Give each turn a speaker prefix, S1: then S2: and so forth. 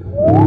S1: Música